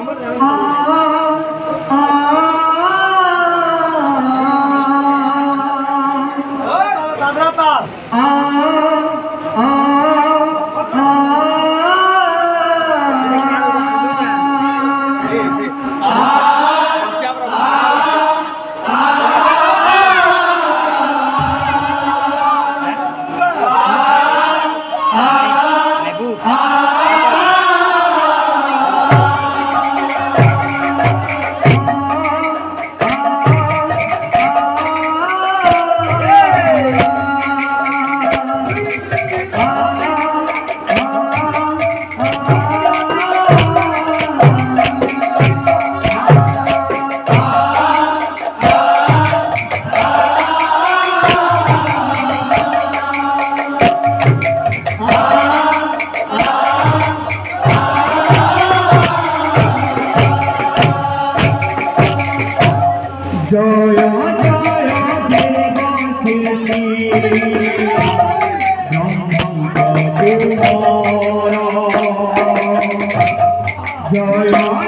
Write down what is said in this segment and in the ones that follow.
हा हा जय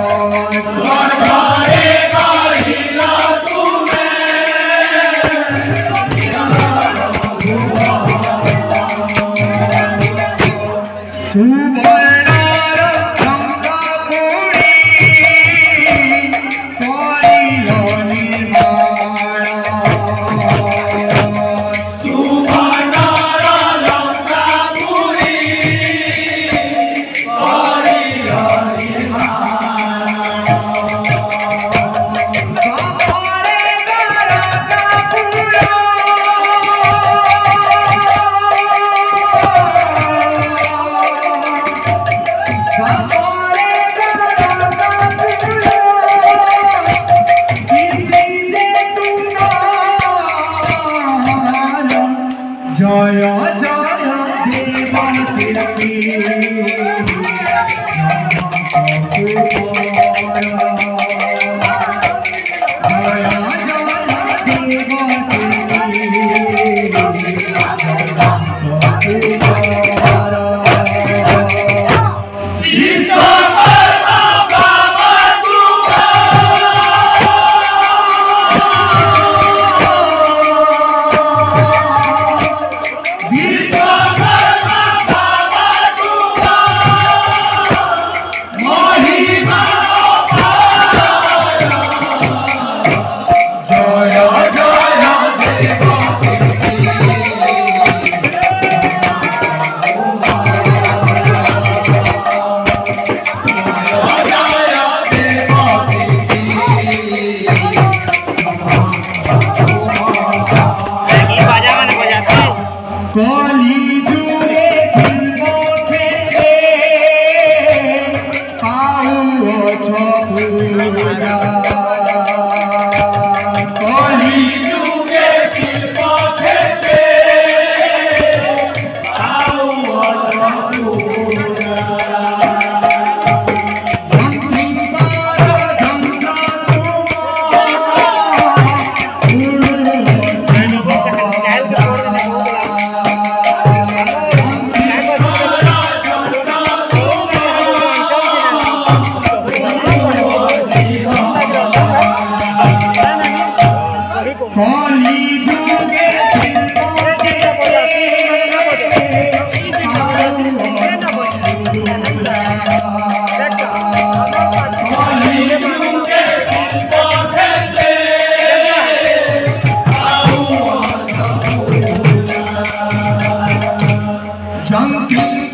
Oh, जा 让给。